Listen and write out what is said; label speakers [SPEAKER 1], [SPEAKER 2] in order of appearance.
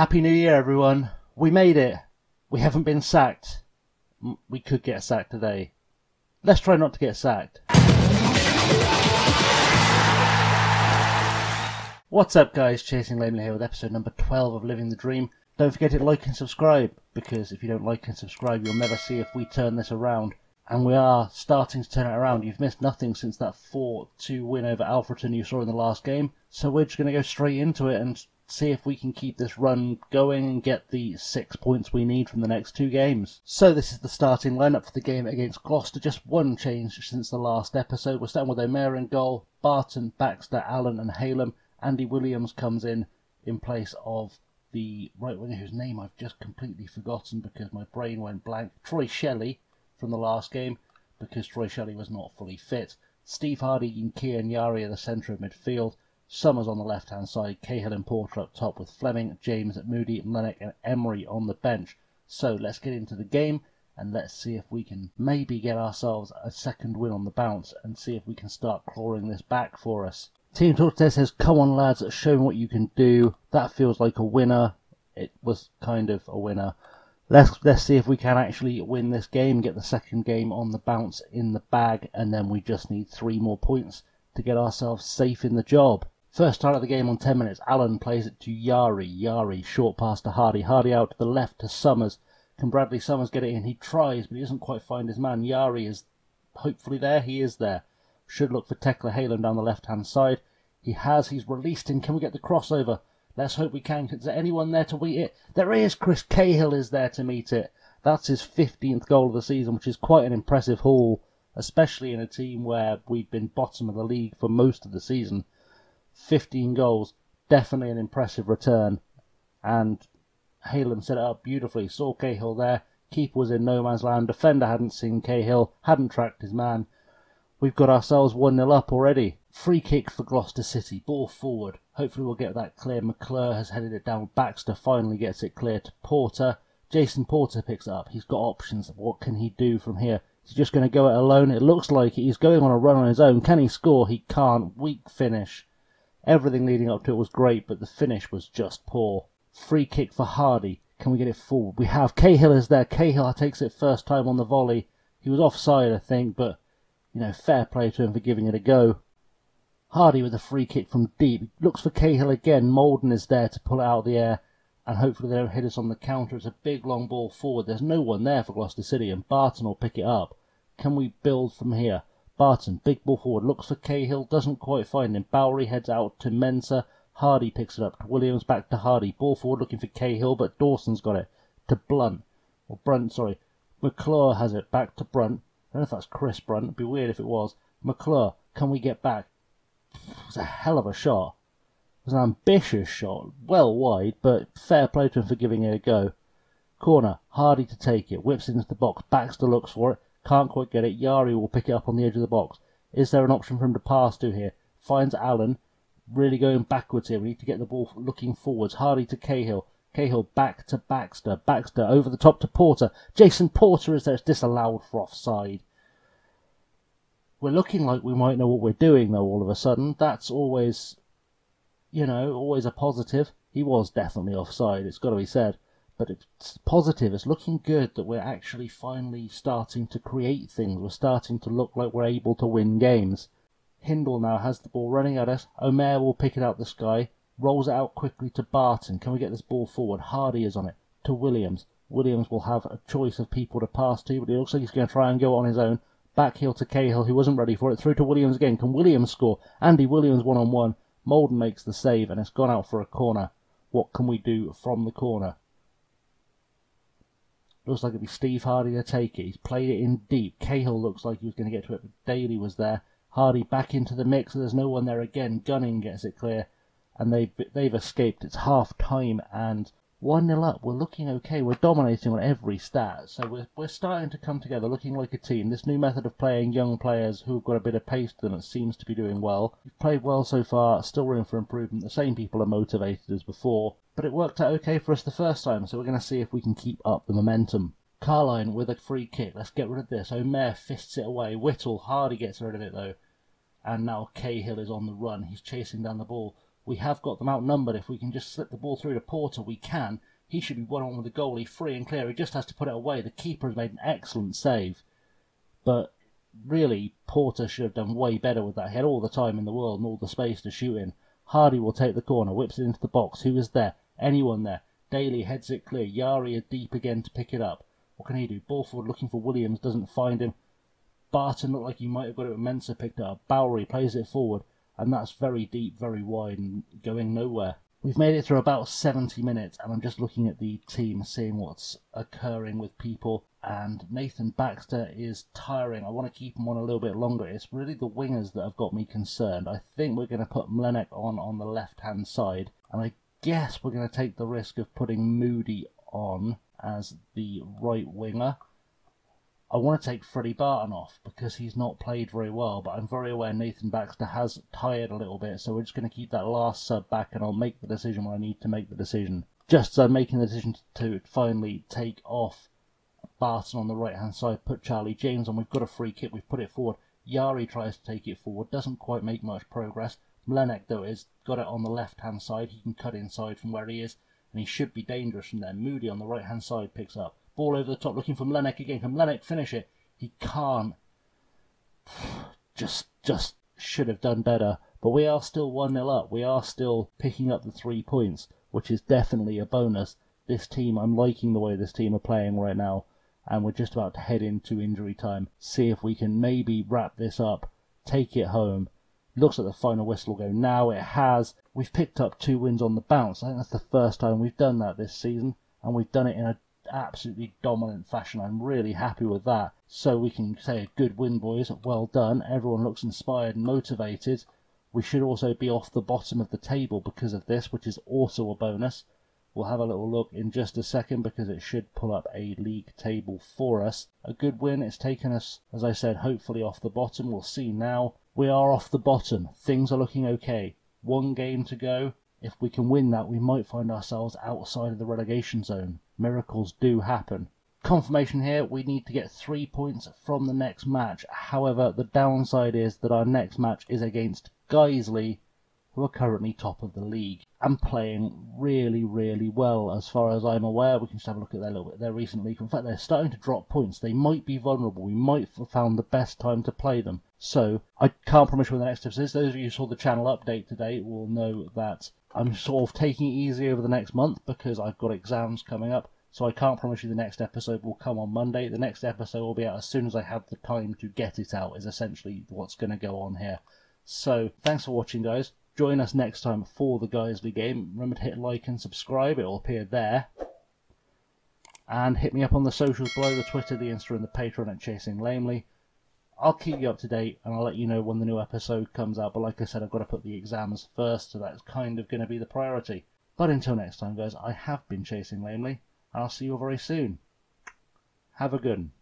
[SPEAKER 1] Happy New Year, everyone. We made it. We haven't been sacked. We could get sacked today. Let's try not to get sacked. What's up, guys? Chasing Lamely here with episode number 12 of Living the Dream. Don't forget to like and subscribe, because if you don't like and subscribe, you'll never see if we turn this around. And we are starting to turn it around. You've missed nothing since that 4 2 win over Alfreton you saw in the last game. So we're just going to go straight into it and see if we can keep this run going and get the six points we need from the next two games. So this is the starting lineup for the game against Gloucester. Just one change since the last episode. We're starting with Omer in goal, Barton, Baxter, Allen, and Halem. Andy Williams comes in in place of the right winger whose name I've just completely forgotten because my brain went blank. Troy Shelley from the last game because Troy Shelley was not fully fit. Steve Hardy and Kian Yari at the centre of midfield. Summers on the left hand side, Cahill and Porter up top with Fleming, James, Moody, Lennox, and Emery on the bench. So let's get into the game and let's see if we can maybe get ourselves a second win on the bounce and see if we can start clawing this back for us. Team Talk today says, Come on, lads, show me what you can do. That feels like a winner. It was kind of a winner. Let's let's see if we can actually win this game, get the second game on the bounce in the bag, and then we just need three more points to get ourselves safe in the job. First start of the game on 10 minutes. Allen plays it to Yari. Yari, short pass to Hardy. Hardy out to the left to Summers. Can Bradley Summers get it in? He tries, but he doesn't quite find his man. Yari is hopefully there. He is there. Should look for Tekla Halen down the left hand side. He has. He's released him. Can we get the crossover? Let's hope we can. Is there anyone there to meet it? There is. Chris Cahill is there to meet it. That's his 15th goal of the season, which is quite an impressive haul, especially in a team where we've been bottom of the league for most of the season. 15 goals, definitely an impressive return. And Halen set it up beautifully. Saw Cahill there. Keeper was in no man's land. Defender hadn't seen Cahill, hadn't tracked his man. We've got ourselves 1 0 up already. Free kick for Gloucester City. Ball forward. Hopefully we'll get that clear. McClure has headed it down. Baxter finally gets it clear to Porter. Jason Porter picks it up. He's got options. What can he do from here? He's just going to go it alone. It looks like he's going on a run on his own. Can he score? He can't. Weak finish. Everything leading up to it was great, but the finish was just poor. Free kick for Hardy. Can we get it forward? We have. Cahill is there. Cahill takes it first time on the volley. He was offside, I think, but, you know, fair play to him for giving it a go. Hardy with a free kick from deep. Looks for Cahill again. Molden is there to pull it out of the air, and hopefully they don't hit us on the counter. It's a big long ball forward. There's no one there for Gloucester City, and Barton will pick it up. Can we build from here? Barton, big ball forward, looks for Cahill, doesn't quite find him. Bowery heads out to Mensa. Hardy picks it up Williams, back to Hardy. Ball forward looking for Cahill, but Dawson's got it. To Blunt. Or Brunt, sorry. McClure has it back to Brunt. I don't know if that's Chris Brunt. It'd be weird if it was. McClure, can we get back? It was a hell of a shot. It was an ambitious shot. Well wide, but fair play to him for giving it a go. Corner, Hardy to take it. Whips into the box. Baxter looks for it. Can't quite get it. Yari will pick it up on the edge of the box. Is there an option for him to pass to here? Finds Allen. Really going backwards here. We need to get the ball looking forwards. Hardy to Cahill. Cahill back to Baxter. Baxter over the top to Porter. Jason Porter is there. It's disallowed for offside. We're looking like we might know what we're doing though all of a sudden. That's always, you know, always a positive. He was definitely offside, it's got to be said. But it's positive. It's looking good that we're actually finally starting to create things. We're starting to look like we're able to win games. Hindle now has the ball running at us. Omer will pick it out the sky. Rolls it out quickly to Barton. Can we get this ball forward? Hardy is on it. To Williams. Williams will have a choice of people to pass to, but it looks like he's going to try and go on his own. Back heel to Cahill, who wasn't ready for it. Through to Williams again. Can Williams score? Andy Williams one on one. Molden makes the save, and it's gone out for a corner. What can we do from the corner? Looks like it'd be Steve Hardy to take it. He's played it in deep. Cahill looks like he was going to get to it, but Daly was there. Hardy back into the mix. There's no one there again. Gunning gets it clear, and they've they've escaped. It's half time and one 0 up. We're looking okay. We're dominating on every stat, so we're we're starting to come together, looking like a team. This new method of playing young players who've got a bit of pace to them it seems to be doing well. We've played well so far. Still room for improvement. The same people are motivated as before, but it worked out okay for us the first time. So we're going to see if we can keep up the momentum. Carline with a free kick. Let's get rid of this. Omer fists it away. Whittle, Hardy gets rid of it though. And now Cahill is on the run. He's chasing down the ball. We have got them outnumbered. If we can just slip the ball through to Porter, we can. He should be one on with the goalie, free and clear. He just has to put it away. The keeper has made an excellent save. But really, Porter should have done way better with that. He had all the time in the world and all the space to shoot in. Hardy will take the corner, whips it into the box. Who is there? Anyone there? Daly heads it clear. Yari is deep again to pick it up. What can he do? Forward looking for Williams, doesn't find him. Barton looked like he might have got it when Mensah picked it up. Bowery plays it forward, and that's very deep, very wide, and going nowhere. We've made it through about 70 minutes, and I'm just looking at the team, seeing what's occurring with people. And Nathan Baxter is tiring. I want to keep him on a little bit longer. It's really the wingers that have got me concerned. I think we're going to put Mlenek on on the left hand side, and I guess we're going to take the risk of putting Moody on as the right winger. I want to take Freddie Barton off because he's not played very well, but I'm very aware Nathan Baxter has tired a little bit, so we're just going to keep that last sub back and I'll make the decision when I need to make the decision. Just as I'm making the decision to finally take off Barton on the right hand side, put Charlie James on, we've got a free kick, we've put it forward. Yari tries to take it forward, doesn't quite make much progress. Mlenek, though, has got it on the left hand side, he can cut inside from where he is, and he should be dangerous from there. Moody on the right hand side picks up. Ball over the top looking for Mlenek again. Can Mlenek finish it? He can't. Just, just should have done better. But we are still 1 0 up. We are still picking up the three points, which is definitely a bonus. This team, I'm liking the way this team are playing right now. And we're just about to head into injury time. See if we can maybe wrap this up, take it home. Looks like the final whistle will go now. It has. We've picked up two wins on the bounce. I think that's the first time we've done that this season. And we've done it in an absolutely dominant fashion. I'm really happy with that. So we can say a good win, boys. Well done. Everyone looks inspired and motivated. We should also be off the bottom of the table because of this, which is also a bonus. We'll have a little look in just a second because it should pull up a league table for us. A good win. It's taken us, as I said, hopefully off the bottom. We'll see now. We are off the bottom. Things are looking okay. One game to go. If we can win that, we might find ourselves outside of the relegation zone. Miracles do happen. Confirmation here, we need to get three points from the next match. However, the downside is that our next match is against Guiseley, who are currently top of the league and playing really, really well as far as I'm aware. We can just have a look at their little bit their recent league. In fact, they're starting to drop points. They might be vulnerable. We might have found the best time to play them. So I can't promise when the next episode is. Those of you who saw the channel update today will know that I'm sort of taking it easy over the next month because I've got exams coming up. So I can't promise you the next episode will come on Monday. The next episode will be out as soon as I have the time to get it out, is essentially what's going to go on here. So thanks for watching, guys. Join us next time for the Guiseley game. Remember to hit like and subscribe. It will appear there. And hit me up on the socials below, the Twitter, the Insta, and the Patreon at Chasing Lamely. I'll keep you up to date and I'll let you know when the new episode comes out. But like I said, I've got to put the exams first, so that's kind of going to be the priority. But until next time, guys, I have been chasing lamely, and I'll see you all very soon. Have a good one.